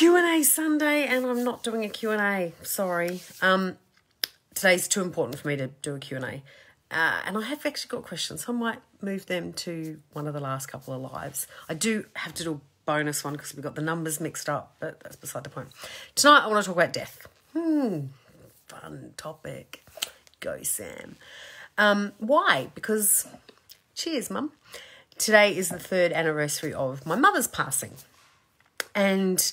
Q&A Sunday and I'm not doing a Q&A. Sorry. Um, today's too important for me to do a Q&A. Uh, and I have actually got questions. I might move them to one of the last couple of lives. I do have to do a bonus one because we got the numbers mixed up, but that's beside the point. Tonight I want to talk about death. Hmm, fun topic. Go, Sam. Um, why? Because, cheers, mum. Today is the third anniversary of my mother's passing. And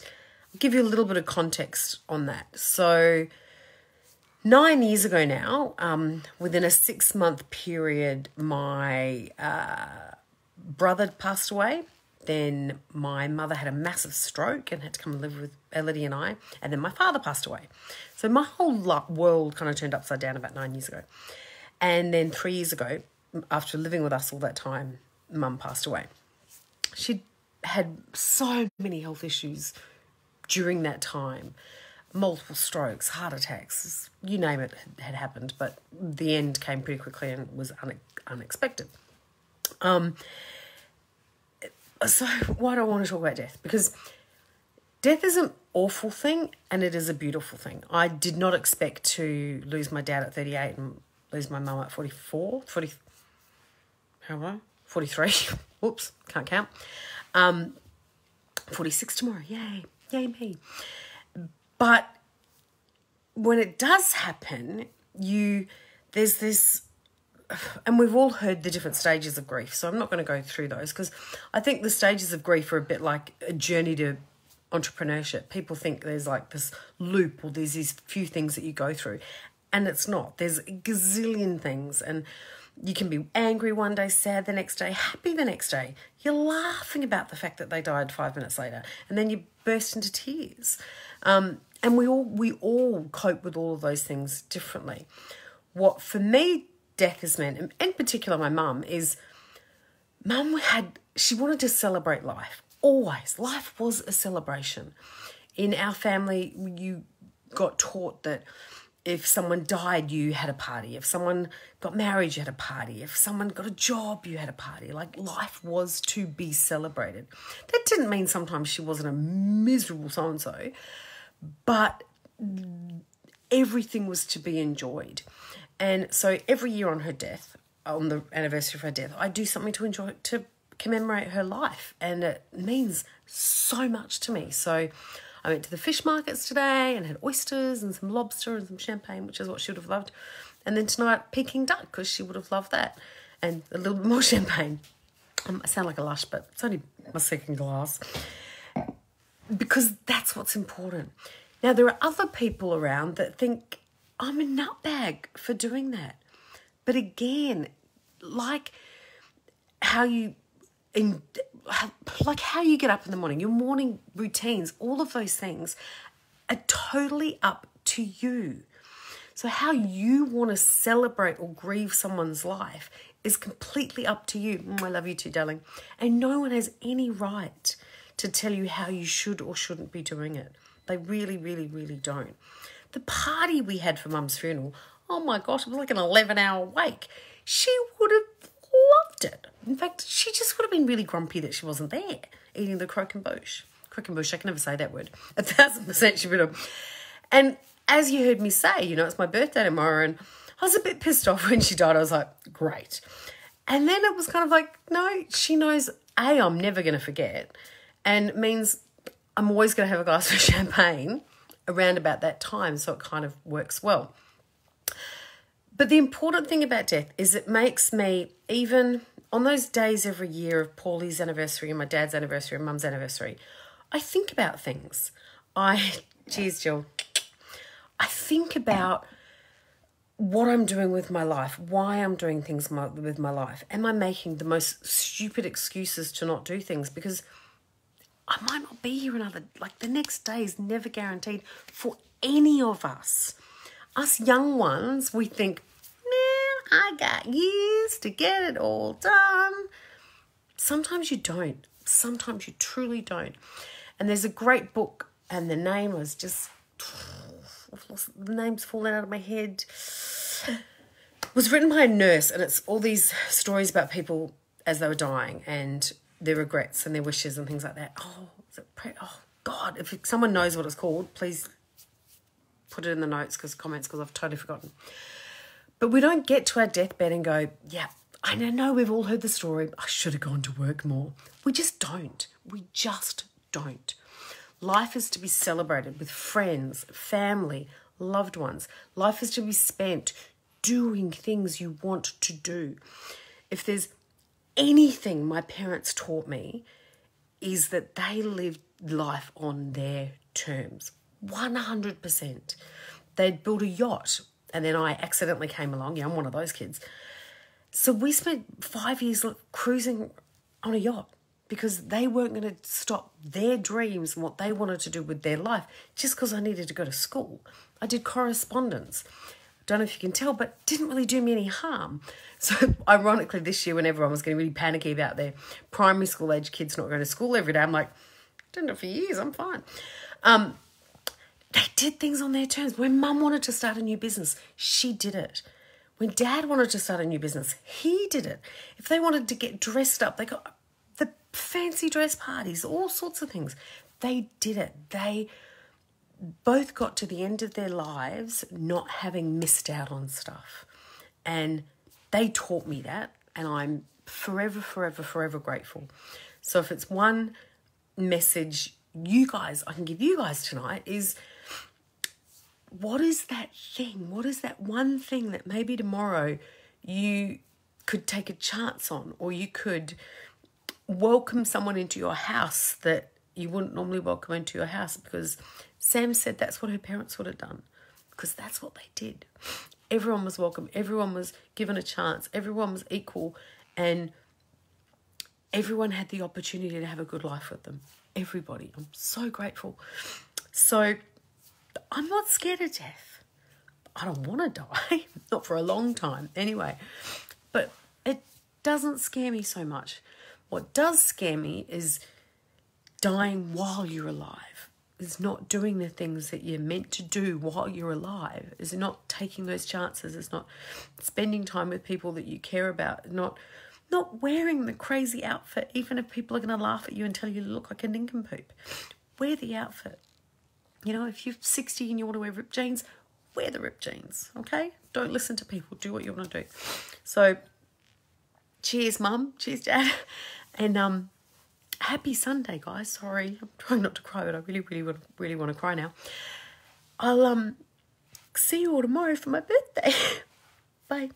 I'll give you a little bit of context on that. So, nine years ago now, um, within a six month period, my uh, brother passed away. Then my mother had a massive stroke and had to come and live with Elodie and I. And then my father passed away. So my whole world kind of turned upside down about nine years ago. And then three years ago, after living with us all that time, mum passed away. She had so many health issues during that time multiple strokes, heart attacks, you name it had happened, but the end came pretty quickly and was une- unexpected. Um, so, why do I want to talk about death? Because death is an awful thing and it is a beautiful thing. I did not expect to lose my dad at 38 and lose my mum at 44, 40, how I? 43. Whoops, can't count. Um, 46 tomorrow. Yay. Yay me. But when it does happen, you there's this and we've all heard the different stages of grief. So I'm not going to go through those because I think the stages of grief are a bit like a journey to entrepreneurship. People think there's like this loop or there's these few things that you go through. And it's not. There's a gazillion things. And you can be angry one day, sad the next day, happy the next day. You're laughing about the fact that they died five minutes later. And then you burst into tears. Um, and we all we all cope with all of those things differently. What for me death has meant, and in particular my mum, is mum had she wanted to celebrate life. Always. Life was a celebration. In our family, you got taught that if someone died, you had a party. If someone got married, you had a party. If someone got a job, you had a party. Like life was to be celebrated. That didn't mean sometimes she wasn't a miserable so and so, but everything was to be enjoyed. And so every year on her death, on the anniversary of her death, I do something to enjoy to commemorate her life, and it means so much to me. So I went to the fish markets today and had oysters and some lobster and some champagne, which is what she would have loved. And then tonight, Peking duck, because she would have loved that, and a little bit more champagne. Um, I sound like a lush, but it's only my second glass because that's what's important. Now, there are other people around that think I'm a nutbag for doing that. But again, like how you in like how you get up in the morning, your morning routines, all of those things are totally up to you. So how you want to celebrate or grieve someone's life is completely up to you. Mm, I love you too, darling. And no one has any right to tell you how you should or shouldn't be doing it. They really, really, really don't. The party we had for mum's funeral, oh my gosh, it was like an 11 hour wake. She would have loved it. In fact, she just would have been really grumpy that she wasn't there eating the croquembouche. Croquembouche, I can never say that word. A thousand percent she would have. And as you heard me say, you know, it's my birthday tomorrow, and I was a bit pissed off when she died. I was like, great. And then it was kind of like, no, she knows, A, I'm never going to forget and means I'm always going to have a glass of champagne around about that time, so it kind of works well. But the important thing about death is it makes me, even on those days every year of Paulie's anniversary and my dad's anniversary and mum's anniversary, I think about things. I, cheers, Jill. I think about what I'm doing with my life, why I'm doing things with my life. Am I making the most stupid excuses to not do things? Because I might not be here another, like the next day is never guaranteed for any of us. Us young ones, we think, man, I got years to get it all done. Sometimes you don't. Sometimes you truly don't. And there's a great book, and the name was just, lost, the name's fallen out of my head. It was written by a nurse, and it's all these stories about people as they were dying and their regrets and their wishes and things like that. Oh, oh God, if someone knows what it's called, please put it in the notes because comments because I've totally forgotten. But we don't get to our deathbed and go, yeah, I know we've all heard the story. I should have gone to work more. We just don't. We just don't. Life is to be celebrated with friends, family, loved ones. Life is to be spent doing things you want to do. If there's anything my parents taught me, is that they lived life on their terms. 100%. They'd built a yacht, and then I accidentally came along. Yeah, I'm one of those kids. So we spent five years cruising on a yacht because they weren't going to stop their dreams and what they wanted to do with their life just because I needed to go to school. I did correspondence. Don't know if you can tell, but didn't really do me any harm. So, ironically, this year, when everyone was getting really panicky about their primary school age kids not going to school every day, I'm like, done it for years, I'm fine. Um, they did things on their terms. When mum wanted to start a new business, she did it. When dad wanted to start a new business, he did it. If they wanted to get dressed up, they got the fancy dress parties, all sorts of things. They did it. They both got to the end of their lives not having missed out on stuff. And they taught me that, and I'm forever, forever, forever grateful. So if it's one message you guys, I can give you guys tonight is what is that thing? What is that one thing that maybe tomorrow you could take a chance on, or you could welcome someone into your house that you wouldn't normally welcome into your house because Sam said that's what her parents would have done because that's what they did. Everyone was welcome, everyone was given a chance, everyone was equal, and everyone had the opportunity to have a good life with them. Everybody. I'm so grateful. So I'm not scared of death. I don't want to die, not for a long time anyway. But it doesn't scare me so much. What does scare me is dying while you're alive. Is not doing the things that you're meant to do while you're alive. Is not taking those chances. It's not spending time with people that you care about. Not not wearing the crazy outfit, even if people are going to laugh at you and tell you to look like a nincompoop. Wear the outfit. You know, if you're 60 and you want to wear ripped jeans, wear the ripped jeans, okay? Don't listen to people. Do what you want to do. So, cheers, mum. Cheers, dad. And um, happy Sunday, guys. Sorry, I'm trying not to cry, but I really, really, really, really want to cry now. I'll um see you all tomorrow for my birthday. Bye.